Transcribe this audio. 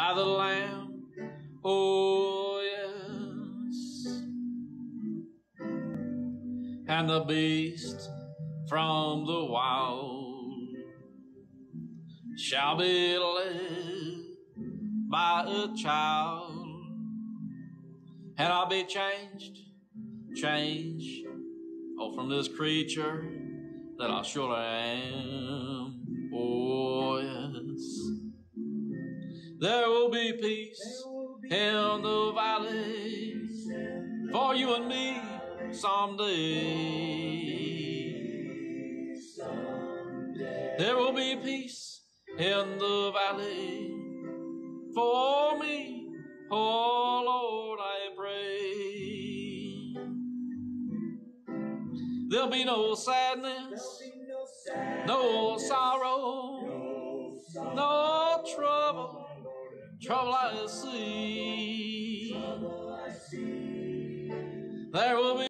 by the Lamb. Oh, yes. And the beast from the wild shall be led by a child. And I'll be changed, changed, oh, from this creature that I surely am. Oh, There will be peace in the valley for you and me someday. There will be peace in the valley for me. Oh Lord, I pray. There'll be no sadness, no sorrow, no trouble, trouble I see. Trouble I see. There will be